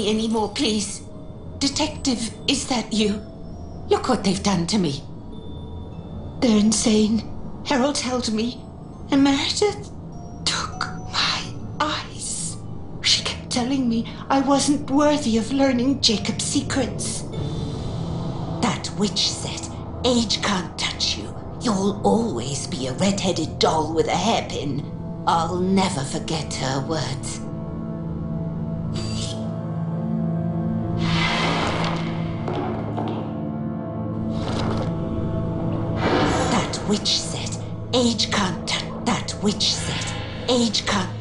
me anymore, please. Detective, is that you? Look what they've done to me. They're insane. Harold held me, and Meredith took my eyes. She kept telling me I wasn't worthy of learning Jacob's secrets. That witch said, age can't touch you. You'll always be a red-headed doll with a hairpin. I'll never forget her words. Witch said, age can't touch. That witch said, age can't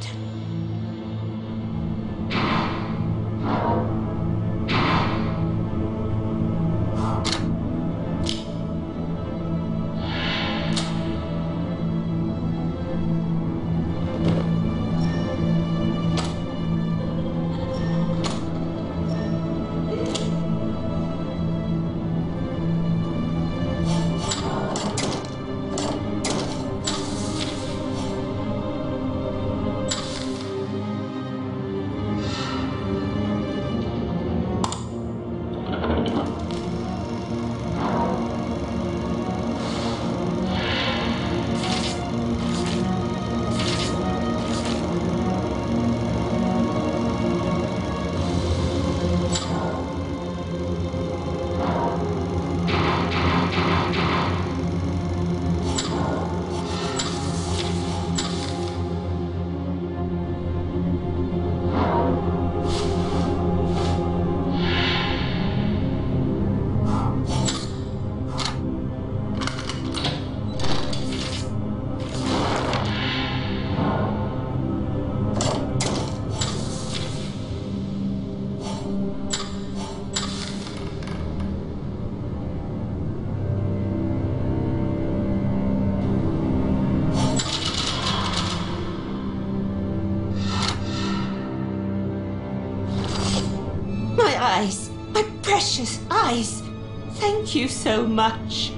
Thank you so much.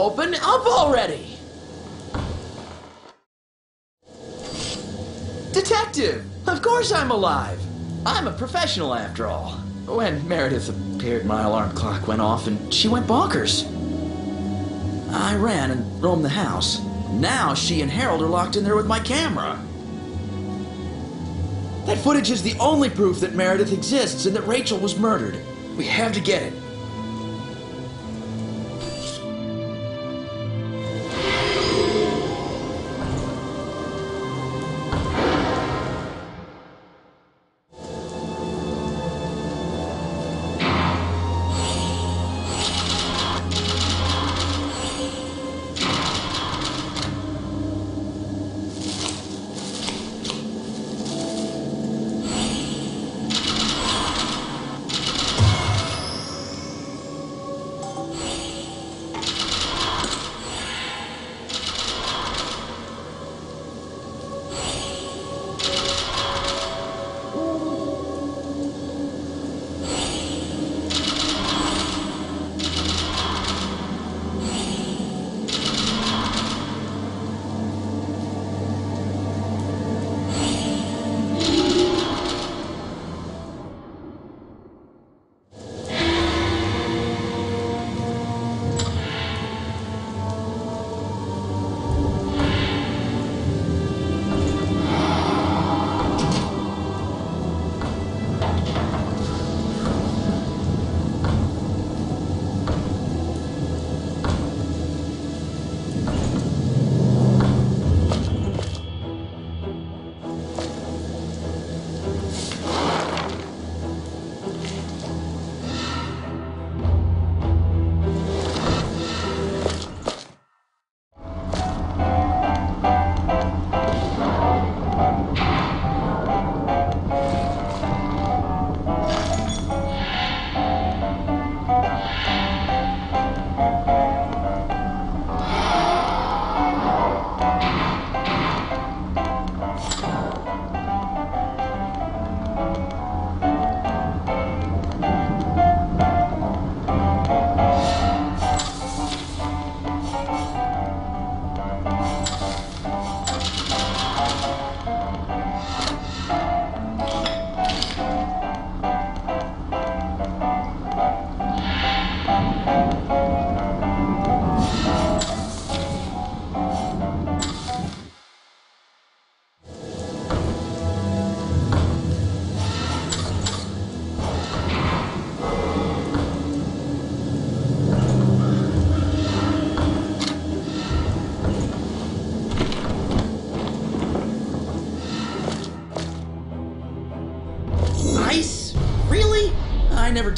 Open up already! Detective! Of course I'm alive! I'm a professional after all. When Meredith appeared, my alarm clock went off and she went bonkers. I ran and roamed the house. Now she and Harold are locked in there with my camera. That footage is the only proof that Meredith exists and that Rachel was murdered. We have to get it.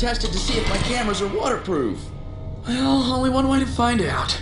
Tested to see if my cameras are waterproof. Well, only one way to find out.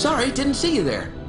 Sorry, didn't see you there.